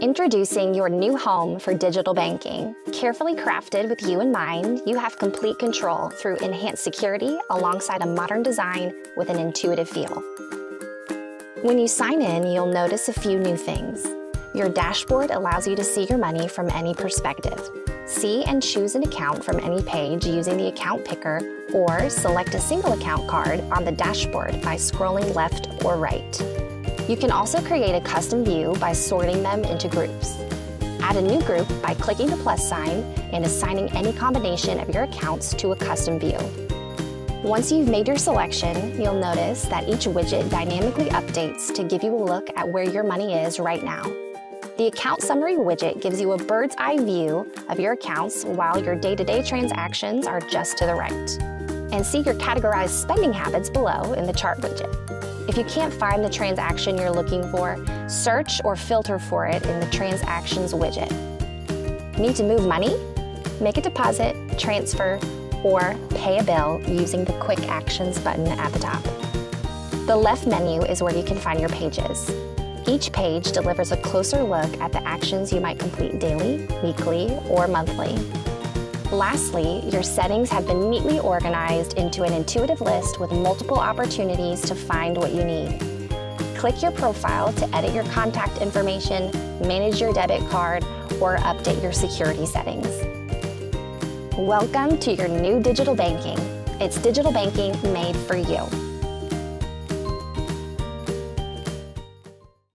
Introducing your new home for digital banking. Carefully crafted with you in mind, you have complete control through enhanced security alongside a modern design with an intuitive feel. When you sign in, you'll notice a few new things. Your dashboard allows you to see your money from any perspective. See and choose an account from any page using the account picker, or select a single account card on the dashboard by scrolling left or right. You can also create a custom view by sorting them into groups. Add a new group by clicking the plus sign and assigning any combination of your accounts to a custom view. Once you've made your selection, you'll notice that each widget dynamically updates to give you a look at where your money is right now. The Account Summary widget gives you a bird's eye view of your accounts while your day-to-day -day transactions are just to the right. And see your categorized spending habits below in the Chart widget. If you can't find the transaction you're looking for, search or filter for it in the Transactions widget. Need to move money? Make a deposit, transfer, or pay a bill using the Quick Actions button at the top. The left menu is where you can find your pages. Each page delivers a closer look at the actions you might complete daily, weekly, or monthly. Lastly, your settings have been neatly organized into an intuitive list with multiple opportunities to find what you need. Click your profile to edit your contact information, manage your debit card, or update your security settings. Welcome to your new digital banking. It's digital banking made for you.